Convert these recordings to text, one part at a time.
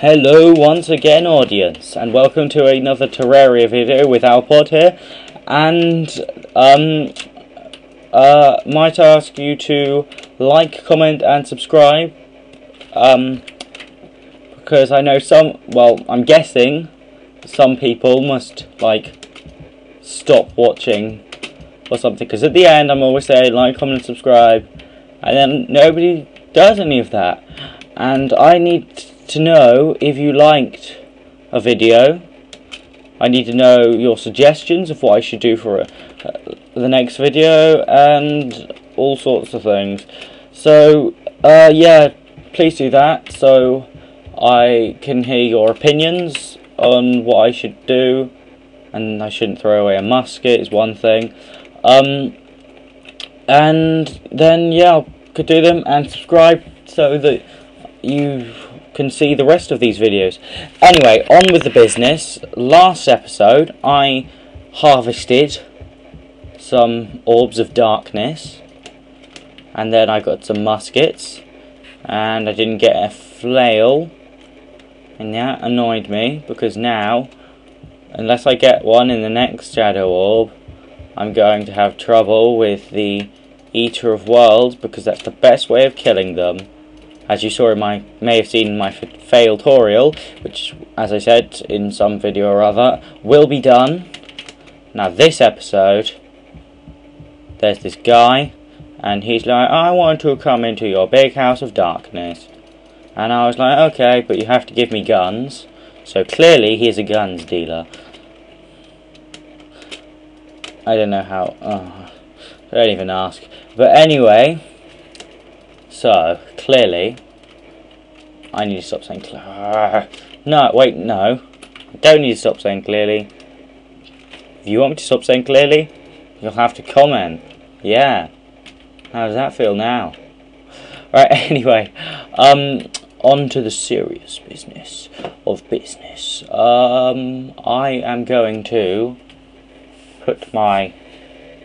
Hello once again audience and welcome to another Terraria video with Alpod here. And um uh might I ask you to like, comment and subscribe? Um because I know some well I'm guessing some people must like stop watching or something. Because at the end I'm always saying like, comment and subscribe. And then nobody does any of that. And I need to know if you liked a video. I need to know your suggestions of what I should do for uh, the next video and all sorts of things. So, uh, yeah, please do that so I can hear your opinions on what I should do. And I shouldn't throw away a musket is one thing. Um, and then, yeah, I could do them and subscribe so that you can see the rest of these videos. Anyway, on with the business. Last episode, I harvested some orbs of darkness, and then I got some muskets, and I didn't get a flail, and that annoyed me, because now, unless I get one in the next shadow orb, I'm going to have trouble with the Eater of Worlds, because that's the best way of killing them as you saw in my may have seen my failed tutorial, which, as I said in some video or other, will be done. Now this episode, there's this guy, and he's like, I want to come into your big house of darkness. And I was like, okay, but you have to give me guns. So clearly he's a guns dealer. I don't know how, oh, don't even ask. But anyway, so, clearly, I need to stop saying. No, wait, no. I don't need to stop saying clearly. If you want me to stop saying clearly, you'll have to comment. Yeah. How does that feel now? Right, anyway, um, on to the serious business of business. Um, I am going to put my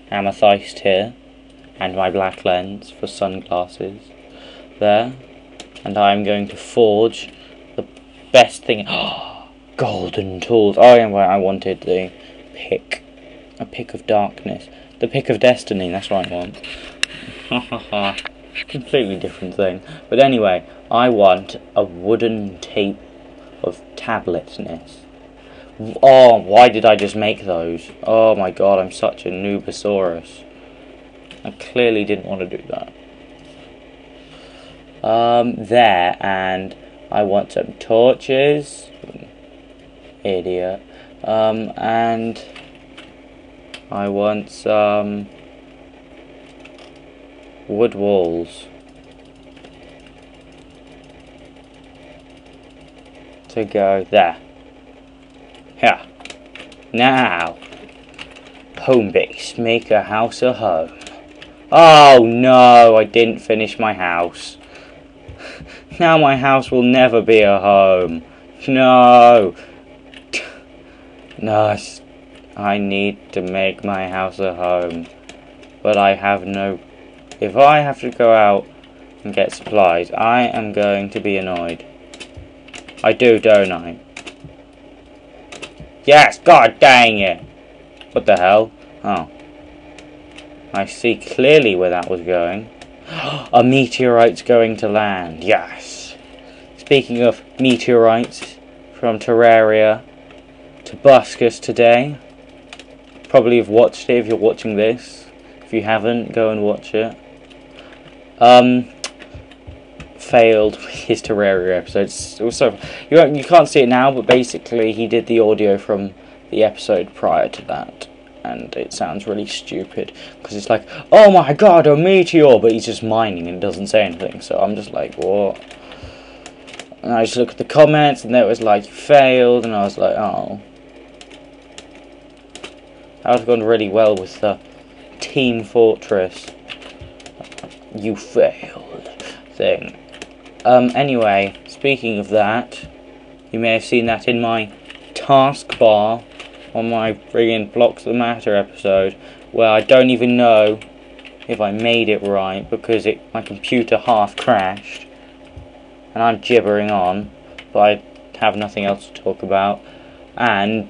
amethyst here and my black lens for sunglasses there and I'm going to forge the best thing golden tools. Oh yeah I wanted the pick a pick of darkness the pick of destiny that's what I want. Ha ha ha. completely different thing. But anyway I want a wooden tape of tabletness. Oh why did I just make those? Oh my god I'm such a noobosaurus I clearly didn't want to do that um, there, and I want some torches. Idiot. Um, and I want some wood walls. To go there. Yeah. Now, home base, make a house a home. Oh no, I didn't finish my house. Now my house will never be a home. No. No, I need to make my house a home. But I have no... If I have to go out and get supplies, I am going to be annoyed. I do, don't I? Yes, god dang it! What the hell? Oh. I see clearly where that was going. a meteorite's going to land. Yes. Speaking of meteorites from Terraria Tobuscus today. Probably have watched it if you're watching this. If you haven't, go and watch it. Um, failed his Terraria episodes. It was so you you can't see it now, but basically he did the audio from the episode prior to that and it sounds really stupid because it's like, oh my god, a meteor, but he's just mining and doesn't say anything. So I'm just like, what? And I just look at the comments, and there was like, failed, and I was like, oh. That have gone really well with the Team Fortress. You failed thing. Um, anyway, speaking of that, you may have seen that in my taskbar on my friggin' Blocks That Matter episode where I don't even know if I made it right because it my computer half crashed and I'm gibbering on but I have nothing else to talk about, and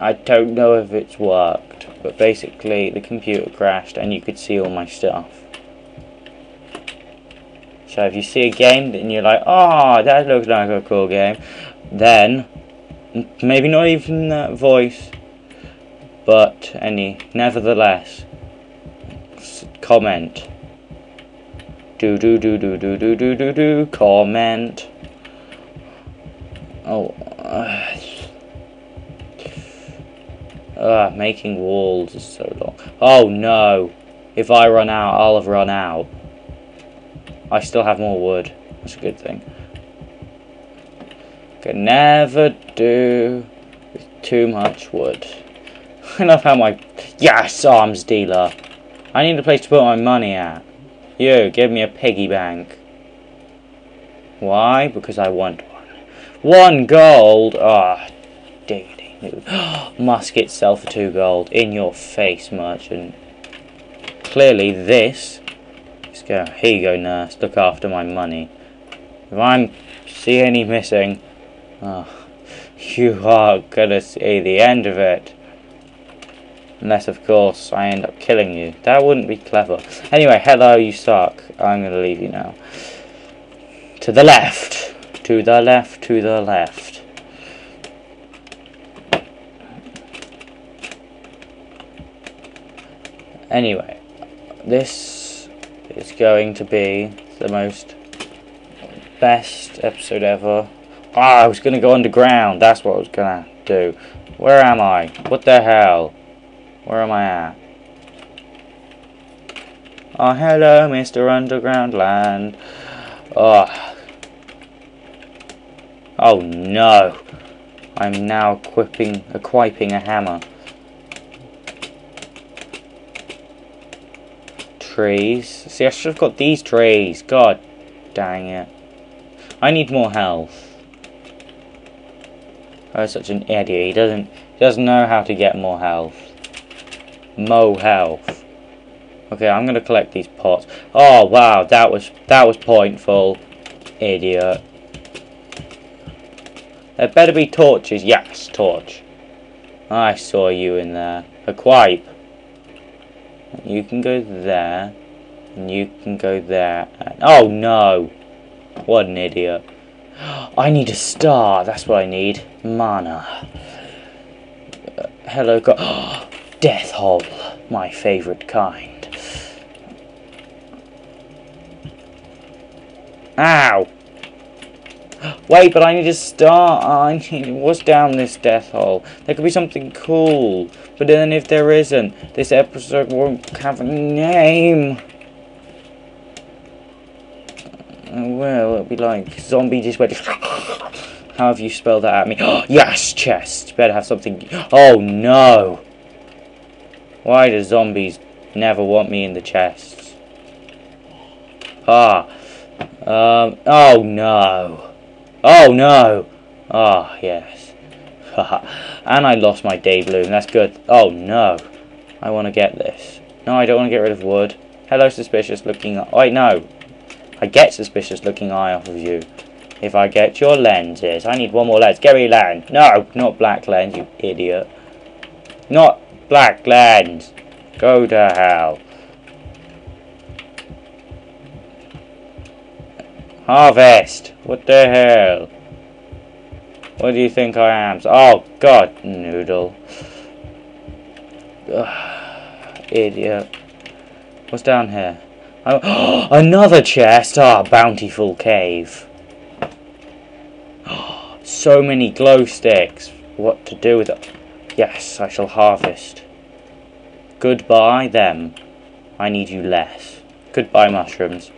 I don't know if it's worked, but basically the computer crashed and you could see all my stuff. So if you see a game and you're like, oh, that looks like a cool game, then maybe not even that voice, but any, nevertheless, comment. Do do do do do do do do do comment. Oh. Uh, uh, making walls is so long. Oh no! If I run out, I'll have run out. I still have more wood. That's a good thing. Can never do with too much wood. I love how my... Yes, arms dealer! I need a place to put my money at. You, give me a piggy bank. Why? Because I want one. One gold! Ah, oh, diggity. Musket sell for two gold. In your face, merchant. Clearly this... Let's go. Here you go, nurse. Look after my money. If I'm... See any missing... Oh, you are gonna see the end of it. Unless, of course, I end up killing you. That wouldn't be clever. Anyway, hello, you suck. I'm to leave you now. To the left. To the left, to the left. Anyway, this is going to be the most best episode ever. Ah, I was going to go underground. That's what I was going to do. Where am I? What the hell? Where am I at? Oh, hello, Mr. Underground Land. Oh. Oh, no. I'm now equipping, equipping a hammer. Trees. See, I should have got these trees. God dang it. I need more health. Oh, such an idiot. He doesn't, doesn't know how to get more health. Mo health. Okay, I'm gonna collect these pots. Oh wow, that was that was pointful. Idiot. There better be torches. Yes, torch. I saw you in there. A quipe. You can go there. And you can go there. And, oh no! What an idiot. I need a star. That's what I need. Mana. Uh, hello, God. Death Hole, my favourite kind. Ow! Wait, but I need a star. I need. What's down this death hole? There could be something cool. But then if there isn't, this episode won't have a name. Well, it'll be like zombie just went. How have you spelled that at me? yes, chest. Better have something. Oh no. Why do zombies never want me in the chests? Ah. Um, oh no. Oh no. Ah, oh, yes. and I lost my Daybloom. That's good. Oh no. I want to get this. No, I don't want to get rid of wood. Hello, suspicious looking... Wait, no. I get suspicious looking eye off of you. If I get your lenses. I need one more lens. Gary lens. No, not black lens, you idiot. Not Black lands. Go to hell. Harvest. What the hell? What do you think I am? Oh, God, noodle. Ugh, idiot. What's down here? Oh, another chest! Ah, oh, bountiful cave. so many glow sticks. What to do with them? Yes, I shall harvest. Goodbye, them. I need you less. Goodbye, mushrooms.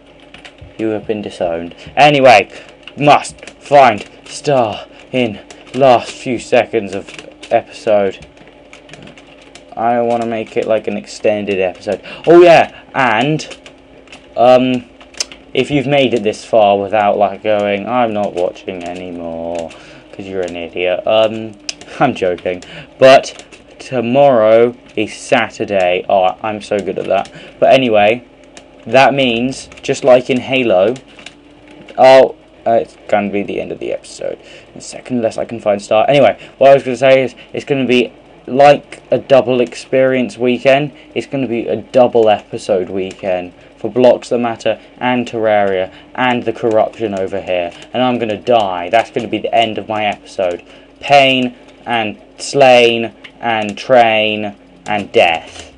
You have been disowned. Anyway, must find star in last few seconds of episode. I want to make it like an extended episode. Oh yeah, and um, if you've made it this far without like going, I'm not watching anymore because you're an idiot. Um, I'm joking. But tomorrow is Saturday. Oh, I'm so good at that. But anyway, that means, just like in Halo, oh, uh, it's going to be the end of the episode in a second, unless I can find Star. Anyway, what I was going to say is it's going to be like a double experience weekend. It's going to be a double episode weekend for Blocks That Matter and Terraria and the corruption over here. And I'm going to die. That's going to be the end of my episode. Pain and slain and train and death.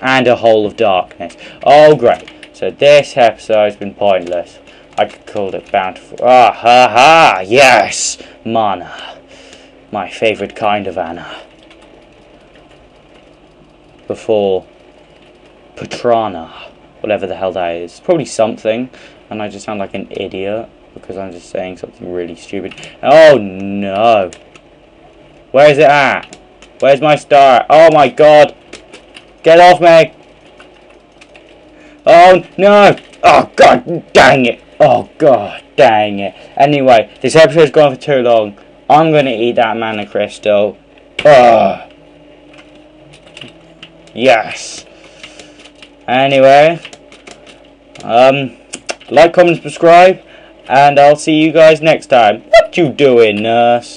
and a hole of darkness. Oh, great. So this episode has been pointless. I could call it bountiful. Ah, ha, ha, yes! Mana. My favourite kind of Anna. Before Patrana. Whatever the hell that is. Probably something. And I just sound like an idiot. Because I'm just saying something really stupid. Oh, no. Where is it at? Where's my star? Oh, my God. Get off me! Oh no! Oh god dang it! Oh god dang it. Anyway, this episode's gone for too long. I'm gonna eat that mana crystal. Oh. Yes. Anyway. Um like, comment, subscribe, and I'll see you guys next time. What you doing, nurse?